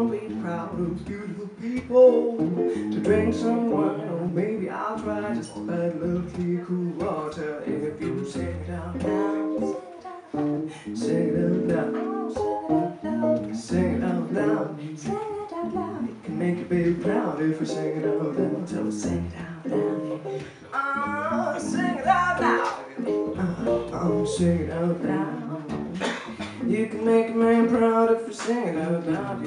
wanna be proud of beautiful people. To drink some wine, or maybe I'll try just a bad little cool water. If you sing it out loud, sing it out loud, sing it out loud. It can make your baby proud if we sing it out loud. So sing it out loud. Uh, sing it out loud. Uh, uh, sing it out loud. You can make a man proud if you sing it out loud.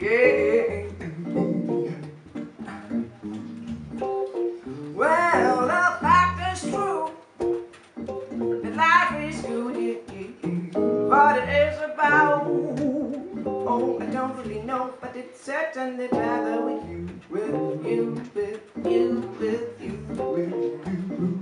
Yeah. Well, the fact is true. Life is good. What it is about. Oh, I don't really know, but it's certainly rather with you, with you, with you, with you, with you.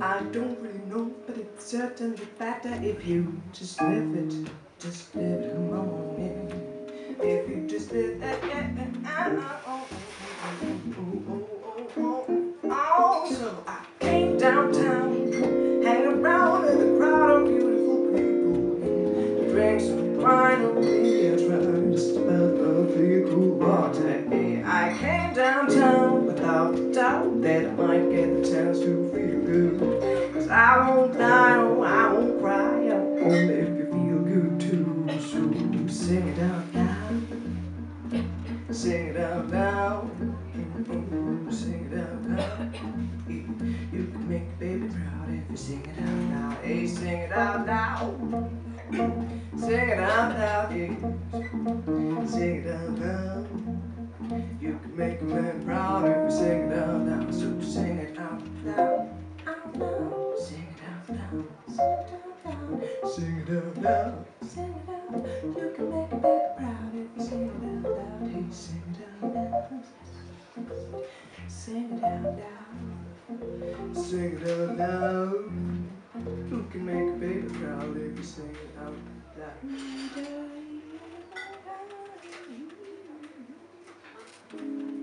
I don't really know, but it's certainly better if you just live it, just live it, come on, yeah. If you just live it, that I might get the chance to feel good. Cause I won't die, no, I won't cry, I won't make you feel good too. So sing it out loud, sing it out loud, sing it out loud. You can make baby proud if you sing it out loud. Hey, sing it out loud. Sing it out loud. Sing it out loud. You can make a man proud if you sing it out loud. So sing it out loud. Out loud. Sing it out loud. Sing it out loud. Sing it out loud. You can make a baby proud if you sing it out loud. Hey, sing it out loud. Sing it out loud. Sing it out loud. You can make a baby proud if you sing it out loud. Thank you.